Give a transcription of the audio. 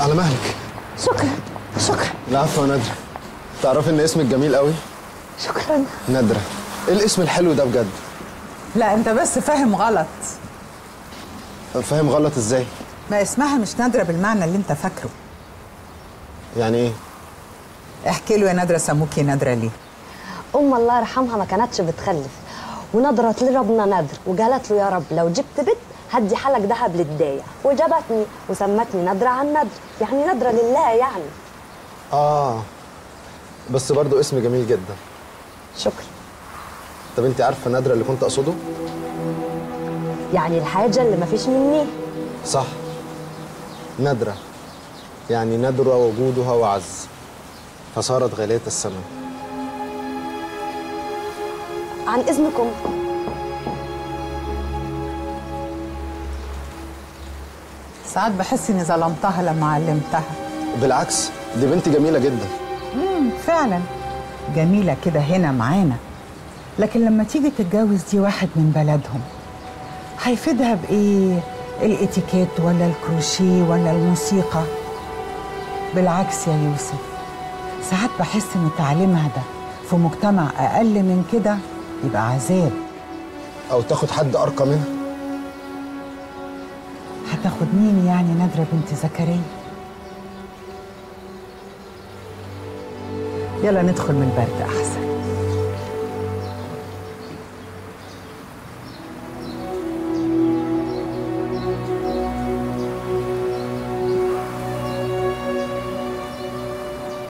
على مهلك. شكرا. شكرا. العفو يا نادرة تعرفي إن اسمك جميل قوي؟ شكرا. نادرة إيه الاسم الحلو ده بجد؟ لا أنت بس فاهم غلط. فاهم غلط إزاي؟ ما اسمها مش نادرة بالمعنى اللي أنت فاكره. يعني إيه؟ احكي له يا نادرة سموكي نادرة ليه؟ أم الله يرحمها ما كانتش بتخلف ونظرت لربنا نذر وقالت له يا رب لو جبت بنت هدي حلق ذهب للداية. وجابتني وسمتني نذرة عن نذر يعني نذرة لله يعني. آه. بس برضو اسم جميل جدا. شكرا. طب انت عارفة نادرة اللي كنت أقصده؟ يعني الحاجة اللي ما فيش مني. صح. نادرة. يعني ندر وجودها وعز. فصارت غالية الثمن عن إذنكم. ساعات بحس إني ظلمتها لما علمتها. بالعكس دي بنت جميلة جدا. امم فعلا. جميلة كده هنا معانا. لكن لما تيجي تتجوز دي واحد من بلدهم هيفيدها بإيه؟ الإتيكيت ولا الكروشيه ولا الموسيقى؟ بالعكس يا يوسف ساعات بحس إن تعليمها ده في مجتمع أقل من كده يبقى عذاب. أو تاخد حد أرقى منها. هتاخد مين يعني نادرة بنت زكريا. يلا ندخل من البرد أحسن.